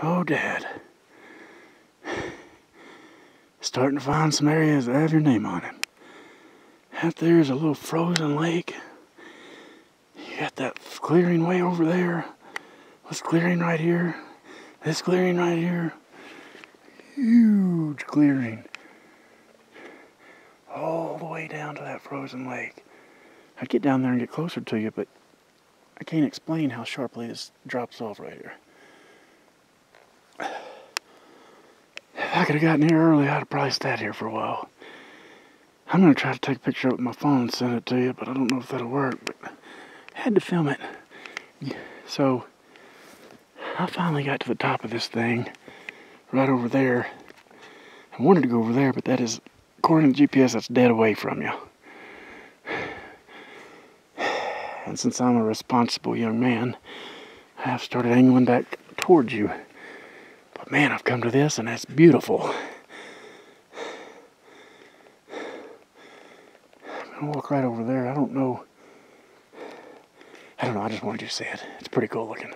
Oh, Dad. Starting to find some areas that have your name on them. Out there's a little frozen lake. You got that clearing way over there. This clearing right here. This clearing right here. Huge clearing. All the way down to that frozen lake. I'd get down there and get closer to you, but I can't explain how sharply this drops off right here. I could have gotten here early, I'd have probably stayed here for a while. I'm going to try to take a picture with my phone and send it to you, but I don't know if that'll work. But I had to film it. So I finally got to the top of this thing, right over there. I wanted to go over there, but that is, according to GPS, that's dead away from you. And since I'm a responsible young man, I have started angling back towards you. Man, I've come to this and that's beautiful. I'm gonna walk right over there. I don't know. I don't know, I just wanted you to see it. It's pretty cool looking.